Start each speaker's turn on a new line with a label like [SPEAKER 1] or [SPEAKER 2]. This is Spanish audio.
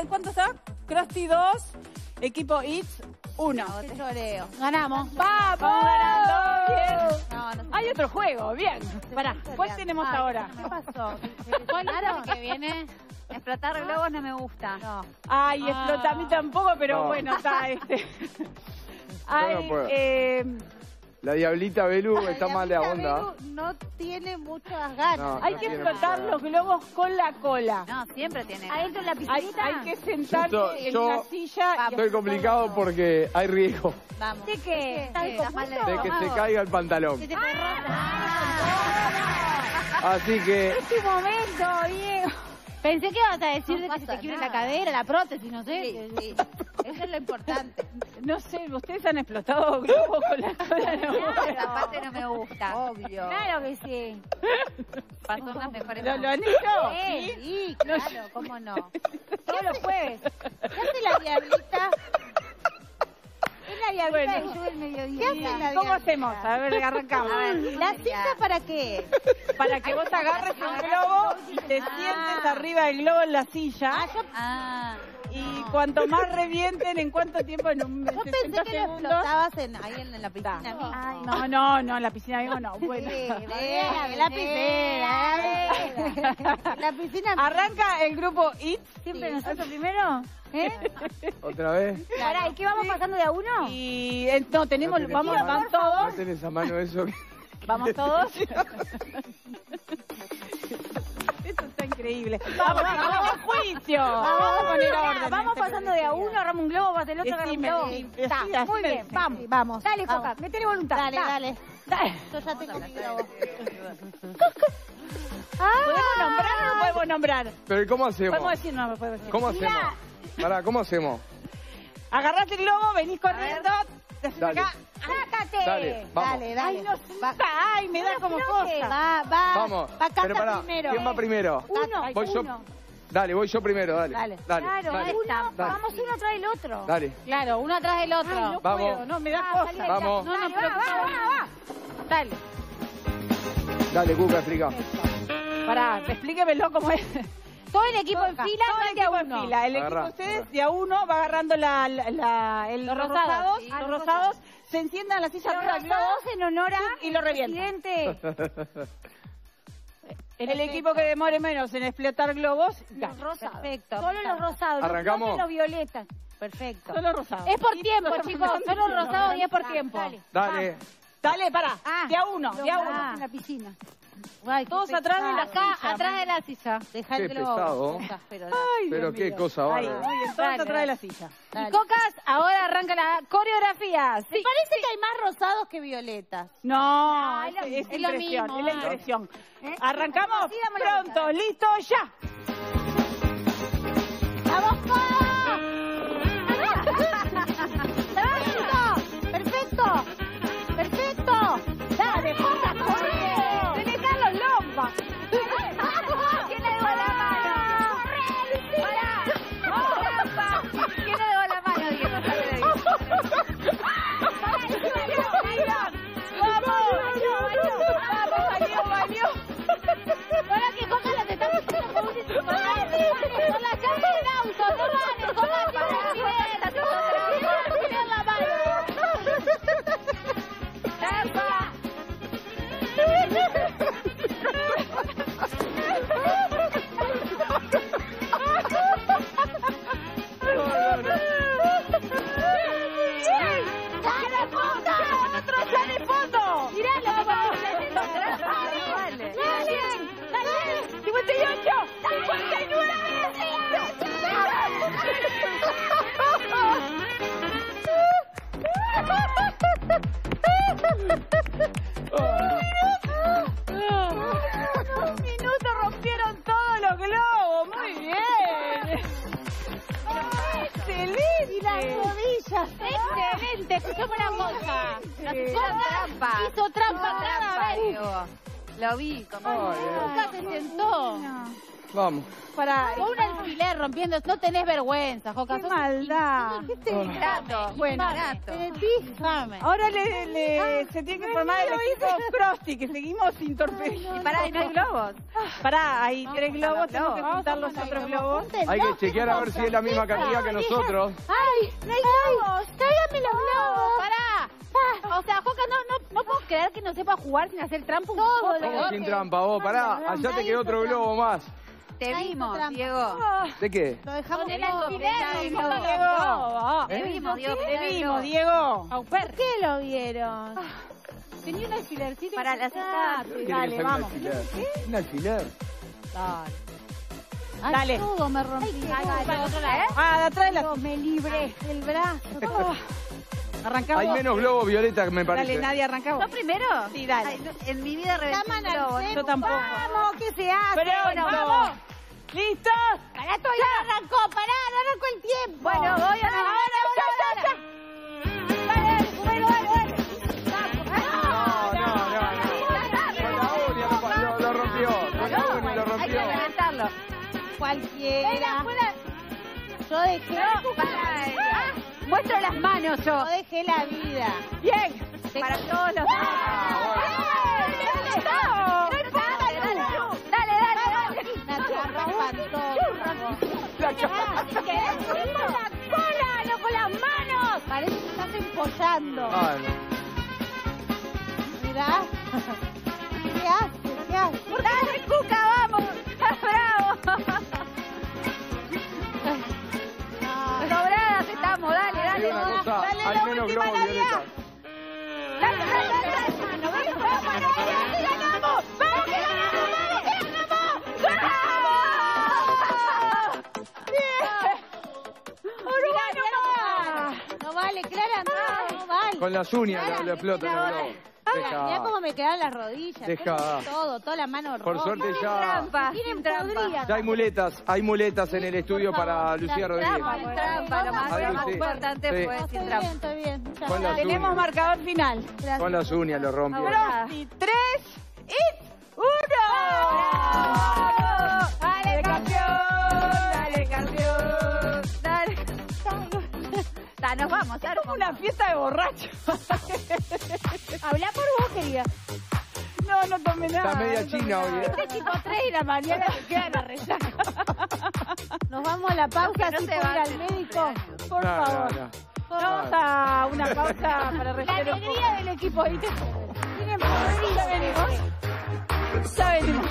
[SPEAKER 1] ¿cu- ¿Cuánto está? Krusty 2, equipo It's 1.
[SPEAKER 2] Qué choreo.
[SPEAKER 3] Ganamos.
[SPEAKER 1] ¡Vamos! ganando! Bien.
[SPEAKER 2] No, no.
[SPEAKER 1] Hay otro juego, bien. Pará, ¿cuál tenemos
[SPEAKER 2] Ay,
[SPEAKER 1] ahora?
[SPEAKER 2] ¿Qué pasó?
[SPEAKER 3] ¿Cuál el que viene?
[SPEAKER 2] Explotar globos no me gusta. No.
[SPEAKER 1] Ay,
[SPEAKER 3] Ah.
[SPEAKER 1] explota a mí tampoco, pero
[SPEAKER 4] No.
[SPEAKER 1] bueno, está este. Ay, eh,
[SPEAKER 4] La diablita Belu está
[SPEAKER 2] La
[SPEAKER 4] mal de onda.
[SPEAKER 2] No tiene muchas ganas.
[SPEAKER 4] No.
[SPEAKER 1] hay que explotar los globos con la cola.
[SPEAKER 2] No, siempre tiene
[SPEAKER 3] Adentro de la
[SPEAKER 1] Hay,
[SPEAKER 3] piscinita.
[SPEAKER 1] hay que sentarse
[SPEAKER 4] Yo-
[SPEAKER 1] en
[SPEAKER 4] yo-
[SPEAKER 1] una silla. y
[SPEAKER 4] Estoy complicado porque hay riesgo
[SPEAKER 2] Vamos.
[SPEAKER 3] ¿De qué? ¿Estás
[SPEAKER 2] Sí, estás mal de
[SPEAKER 4] que
[SPEAKER 2] Vamos.
[SPEAKER 4] caiga el pantalón.
[SPEAKER 2] Se te rota.
[SPEAKER 4] Así que
[SPEAKER 3] Este momento, Diego. Pensé que ibas a decir
[SPEAKER 2] No
[SPEAKER 3] de que se te quiebre
[SPEAKER 2] nada.
[SPEAKER 3] la cadera, la prótesis, no sé.
[SPEAKER 2] Sí, sí. Eso es lo importante.
[SPEAKER 1] No sé, ¿ustedes han explotado globos con la cola? No.
[SPEAKER 2] Pero aparte no me gusta. Obvio.
[SPEAKER 3] Claro que sí.
[SPEAKER 2] Pasó unas mejores
[SPEAKER 1] ¿Lo, lo han hecho?
[SPEAKER 2] Sí, sí, claro, cómo no.
[SPEAKER 3] Todos los jueves.
[SPEAKER 2] ¿Qué hace la diablita?
[SPEAKER 3] Es la diablita
[SPEAKER 1] Bueno.
[SPEAKER 3] que yo del mediodía.
[SPEAKER 2] ¿Qué hace la
[SPEAKER 1] ¿Cómo
[SPEAKER 2] diablita?
[SPEAKER 1] hacemos? A ver, arrancamos.
[SPEAKER 2] A ver, ¿la silla para qué?
[SPEAKER 1] Para que vos agarres un globo y te sientes arriba del globo en la silla.
[SPEAKER 2] Ah,
[SPEAKER 1] Y cuanto más revienten, ¿en cuánto tiempo? En un
[SPEAKER 2] yo
[SPEAKER 1] 60
[SPEAKER 2] pensé que lo
[SPEAKER 1] segundos.
[SPEAKER 2] explotabas en, ahí en la piscina.
[SPEAKER 3] Ay,
[SPEAKER 1] No, no, no, en la piscina mismo no. Bueno.
[SPEAKER 2] Sí,
[SPEAKER 3] la
[SPEAKER 2] piscina. La piscina.
[SPEAKER 1] Arranca el grupo IT
[SPEAKER 3] ¿Siempre nosotros primero? ¿Eh?
[SPEAKER 4] otra vez.
[SPEAKER 3] Pará, ¿y qué vamos pasando de a uno?
[SPEAKER 1] y eh, no tenemos,
[SPEAKER 4] No
[SPEAKER 1] vamos, van todos,
[SPEAKER 4] No tenés a mano eso. que-
[SPEAKER 1] vamos todos. Esto está increíble. Vamos, vamos, a juicio. Vamos a poner
[SPEAKER 3] Pará,
[SPEAKER 1] orden.
[SPEAKER 3] Vamos pasando de a uno, agarramos un globo, vas el otro, agarramos un globo. Está, muy
[SPEAKER 1] me
[SPEAKER 3] bien, vamos.
[SPEAKER 2] Sí, vamos.
[SPEAKER 3] Dale. Coca, metele voluntad.
[SPEAKER 2] Dale,
[SPEAKER 3] está.
[SPEAKER 2] dale.
[SPEAKER 1] Dale.
[SPEAKER 2] Yo ya tengo mi globo.
[SPEAKER 1] ¿Podemos nombrar o no podemos nombrar?
[SPEAKER 4] Pero ¿y ¿cómo hacemos?
[SPEAKER 1] Podemos decir, no, podemos decir.
[SPEAKER 4] ¿Cómo hacemos? Pará, ¿cómo hacemos?
[SPEAKER 1] Agarrate el globo, venís corriendo. te
[SPEAKER 4] Dale.
[SPEAKER 1] acá.
[SPEAKER 3] ¡Sácate!
[SPEAKER 4] Dale, vamos.
[SPEAKER 2] Dale, dale.
[SPEAKER 1] Ay, no,
[SPEAKER 2] Va-
[SPEAKER 1] ay, me da como cosa.
[SPEAKER 2] Va, va.
[SPEAKER 4] Vamos.
[SPEAKER 2] Va Cata
[SPEAKER 4] Pero pará,
[SPEAKER 2] primero.
[SPEAKER 4] ¿quién va primero?
[SPEAKER 3] Uno,
[SPEAKER 4] Voy yo. Dale, voy yo primero, dale.
[SPEAKER 2] Dale.
[SPEAKER 4] Dale,
[SPEAKER 3] Claro,
[SPEAKER 4] dale.
[SPEAKER 3] uno,
[SPEAKER 2] Dale.
[SPEAKER 3] vamos uno atrás del otro.
[SPEAKER 4] Dale.
[SPEAKER 3] Claro, uno atrás del otro.
[SPEAKER 1] Ay, no
[SPEAKER 4] Vamos.
[SPEAKER 1] puedo, no, me da
[SPEAKER 3] Ah,
[SPEAKER 1] cosa.
[SPEAKER 4] Vamos.
[SPEAKER 3] No, no, pero
[SPEAKER 1] va, va, va, va.
[SPEAKER 3] Dale.
[SPEAKER 4] Dale, Cuca, explica.
[SPEAKER 1] Pará, explíquemelo cómo es.
[SPEAKER 3] Todo el equipo en
[SPEAKER 1] Todo
[SPEAKER 3] fila,
[SPEAKER 1] el equipo en
[SPEAKER 3] uno.
[SPEAKER 1] fila. El
[SPEAKER 4] Agarrá,
[SPEAKER 1] equipo de ustedes de a uno va agarrando la, la, la- el-
[SPEAKER 3] Los
[SPEAKER 1] los
[SPEAKER 3] rosados,
[SPEAKER 1] rosados.
[SPEAKER 3] sí.
[SPEAKER 1] los rosados se enciendan la silla
[SPEAKER 3] Los rosados en honor a
[SPEAKER 1] y lo revientan.
[SPEAKER 3] presidente.
[SPEAKER 1] El equipo que demore menos en explotar globos,
[SPEAKER 3] Los
[SPEAKER 1] gana.
[SPEAKER 3] rosados.
[SPEAKER 2] Perfecto.
[SPEAKER 3] Solo los rosados. los
[SPEAKER 4] ¿Arrancamos?
[SPEAKER 3] y los violetas.
[SPEAKER 2] Perfecto.
[SPEAKER 1] Son los rosados.
[SPEAKER 3] Es por tiempo,
[SPEAKER 1] los
[SPEAKER 3] chicos. Son los rosados y es por tiempo.
[SPEAKER 2] Dale.
[SPEAKER 4] Dale.
[SPEAKER 1] Dale, pará.
[SPEAKER 3] Ah,
[SPEAKER 1] de a uno, de a uno.
[SPEAKER 3] rosados en la piscina.
[SPEAKER 2] Ay,
[SPEAKER 1] Todos atrás de la
[SPEAKER 2] pesado.
[SPEAKER 1] silla.
[SPEAKER 3] atrás de la silla.
[SPEAKER 2] Deja el
[SPEAKER 4] Qué
[SPEAKER 2] globo.
[SPEAKER 4] pesado.
[SPEAKER 2] Deja, pero
[SPEAKER 1] Ay,
[SPEAKER 4] Pero qué cosa
[SPEAKER 1] Ay, muy bien, todos
[SPEAKER 3] Dale,
[SPEAKER 1] atrás de la silla.
[SPEAKER 2] Dale.
[SPEAKER 3] Y Cocas, ahora arranca la coreografía. Sí.
[SPEAKER 2] Parece que hay más rosados que violetas.
[SPEAKER 1] No,
[SPEAKER 3] es lo
[SPEAKER 1] es, es
[SPEAKER 3] Es lo
[SPEAKER 1] impresión,
[SPEAKER 3] mismo,
[SPEAKER 1] es la
[SPEAKER 3] ah.
[SPEAKER 1] impresión.
[SPEAKER 3] ¿Eh?
[SPEAKER 1] Arrancamos
[SPEAKER 3] Sí,
[SPEAKER 1] pronto, listo, ya.
[SPEAKER 3] ¡Trampa! Cosa.
[SPEAKER 2] Nos hicieron trampa.
[SPEAKER 3] Hizo trampa cada
[SPEAKER 2] Trampa,
[SPEAKER 3] vez.
[SPEAKER 2] Diego. Lo vi. como-
[SPEAKER 3] Nunca se sentó.
[SPEAKER 4] Vamos.
[SPEAKER 1] Para.
[SPEAKER 2] Con un alfiler rompiendo. No tenés vergüenza, Joca.
[SPEAKER 1] Qué
[SPEAKER 2] sos
[SPEAKER 1] maldad.
[SPEAKER 2] ¿Qué te
[SPEAKER 3] Gato.
[SPEAKER 1] Bueno.
[SPEAKER 3] gato.
[SPEAKER 1] Ahora le, le- se tiene que formar el equipo Frosty, que seguimos sin torpe.
[SPEAKER 3] Y pará, y no hay globos.
[SPEAKER 1] Pará, hay tres globos, tenemos que juntar los otros globos.
[SPEAKER 4] Hay que chequear a ver si es la misma cantidad que nosotros.
[SPEAKER 2] ¡Ay! ¡No hay globos! ¡Tráigame creer que no sepa jugar sin hacer trampa un Todo
[SPEAKER 4] ¿Cómo sin trampa vos? Pará, allá te quedó otro globo más.
[SPEAKER 3] Te vimos. Diego.
[SPEAKER 4] ¿De qué?
[SPEAKER 2] Lo dejamos
[SPEAKER 3] Con el alfiler,
[SPEAKER 2] Diego.
[SPEAKER 3] Te vimos, Diego.
[SPEAKER 1] te vimos, Diego.
[SPEAKER 2] ¿Por qué lo vieron? Tenía un alfilercito.
[SPEAKER 3] Para la cesta.
[SPEAKER 4] ¿Qué
[SPEAKER 1] Dale, vamos.
[SPEAKER 4] Un alfiler. ¿Un alfiler?
[SPEAKER 2] Ay,
[SPEAKER 1] Dale.
[SPEAKER 2] todo me rompí.
[SPEAKER 3] Para el otro lado.
[SPEAKER 1] Ah, de atrás de la...
[SPEAKER 2] Me libré el brazo.
[SPEAKER 1] Arrancamos.
[SPEAKER 4] Hay menos globos violeta, me parece.
[SPEAKER 1] Dale, nadie arrancamos.
[SPEAKER 3] ¿Yo primero?
[SPEAKER 1] Sí, dale.
[SPEAKER 3] Ay, no, en mi vida reventé un globo.
[SPEAKER 1] Yo tampoco.
[SPEAKER 2] Vamos, ¿qué se hace?
[SPEAKER 1] Pero
[SPEAKER 2] Bueno,
[SPEAKER 1] no.
[SPEAKER 2] vamos.
[SPEAKER 1] ¿Listos?
[SPEAKER 2] Pará, todavía no arrancó, pará, no arrancó el tiempo.
[SPEAKER 3] Bueno, voy a
[SPEAKER 2] Ahora, ahora, ahora.
[SPEAKER 4] No, no, no, no.
[SPEAKER 2] Cualquiera. Yo dejé,
[SPEAKER 3] las manos yo.
[SPEAKER 2] yo dejé la vida.
[SPEAKER 1] Bien.
[SPEAKER 3] Para todos los.
[SPEAKER 2] Dale, dale, dale.
[SPEAKER 4] Ca-
[SPEAKER 2] la cola, no con las manos. Parece que estás empollando.
[SPEAKER 3] Dale.
[SPEAKER 4] una cosa,
[SPEAKER 1] dale
[SPEAKER 4] hay menos
[SPEAKER 1] última,
[SPEAKER 4] globos
[SPEAKER 1] Nadia.
[SPEAKER 4] violeta.
[SPEAKER 3] Dale, dale, dale, dale.
[SPEAKER 2] Mano, vamos, vamos, vamos, que ganamos. Vamos, que ganamos, vamos, que ganamos. No vale, Clara, no, vale.
[SPEAKER 4] Con las uñas
[SPEAKER 2] Clara,
[SPEAKER 4] lo, lo explotan globos.
[SPEAKER 2] Mirá cómo me quedaron las rodillas.
[SPEAKER 4] Deja.
[SPEAKER 2] Todo, toda la mano
[SPEAKER 4] Por
[SPEAKER 2] roja.
[SPEAKER 4] suerte ya,
[SPEAKER 3] Trampa,
[SPEAKER 2] Tienen
[SPEAKER 3] trampa.
[SPEAKER 4] ya hay muletas, hay muletas en el estudio para Lucía Rodríguez.
[SPEAKER 3] Trampa, trampa. Lo más, lo más
[SPEAKER 4] sí.
[SPEAKER 3] importante
[SPEAKER 4] Sí.
[SPEAKER 3] fue sin
[SPEAKER 2] estoy
[SPEAKER 3] trampa.
[SPEAKER 2] bien, estoy bien.
[SPEAKER 4] Las
[SPEAKER 2] gracias.
[SPEAKER 1] Tenemos
[SPEAKER 4] uñas.
[SPEAKER 1] marcador final.
[SPEAKER 2] Gracias.
[SPEAKER 4] Con las uñas lo rompió.
[SPEAKER 1] Frosty, tres y uno.
[SPEAKER 3] Campeón. Dale, campeón. Nos vamos, ya nos
[SPEAKER 1] Como una fiesta de borrachos.
[SPEAKER 2] Habla por vos, querida.
[SPEAKER 1] No, no tomé nada.
[SPEAKER 4] Está media
[SPEAKER 1] no
[SPEAKER 4] china hoy, ¿eh?
[SPEAKER 2] Es tipo 3 de la mañana se quedan a resaca. Nos vamos a la pausa,
[SPEAKER 3] Que no
[SPEAKER 2] así
[SPEAKER 3] se va,
[SPEAKER 2] al médico.
[SPEAKER 1] Por
[SPEAKER 4] No,
[SPEAKER 1] favor.
[SPEAKER 4] no.
[SPEAKER 1] Vamos a una pausa para
[SPEAKER 2] La
[SPEAKER 1] respirar un poco.
[SPEAKER 2] alegría del equipo, ¿viste? Tienen
[SPEAKER 1] Ya venimos. Ya venimos.